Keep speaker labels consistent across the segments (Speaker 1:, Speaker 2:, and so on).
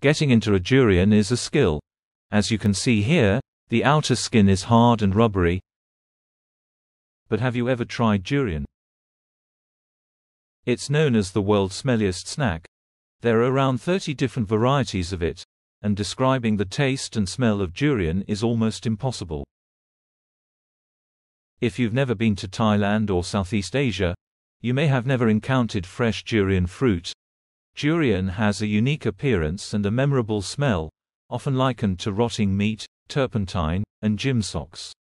Speaker 1: Getting into a durian is a skill. As you can see here, the outer skin is hard and rubbery. But have you ever tried durian? It's known as the world's smelliest snack. There are around 30 different varieties of it, and describing the taste and smell of durian is almost impossible. If you've never been to Thailand or Southeast Asia, you may have never encountered fresh durian fruit. Durian has a unique appearance and a memorable smell, often likened to rotting meat, turpentine, and gym socks.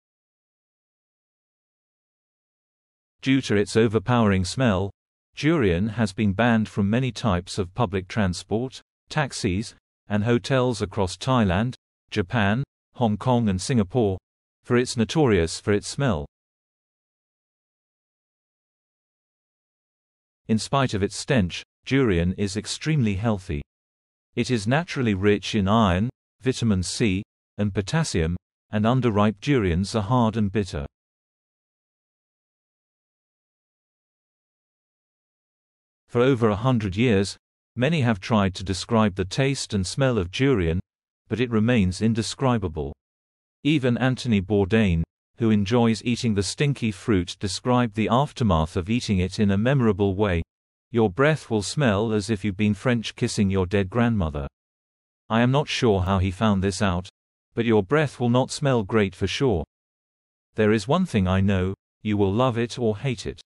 Speaker 1: Due to its overpowering smell, durian has been banned from many types of public transport, taxis, and hotels across Thailand, Japan, Hong Kong and Singapore, for it's notorious for its smell. In spite of its stench, durian is extremely healthy. It is naturally rich in iron, vitamin C, and potassium, and underripe durians are hard and bitter. For over a hundred years, many have tried to describe the taste and smell of durian, but it remains indescribable. Even Anthony Bourdain, who enjoys eating the stinky fruit described the aftermath of eating it in a memorable way. Your breath will smell as if you've been French kissing your dead grandmother. I am not sure how he found this out, but your breath will not smell great for sure. There is one thing I know, you will love it or hate it.